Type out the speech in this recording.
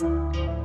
Música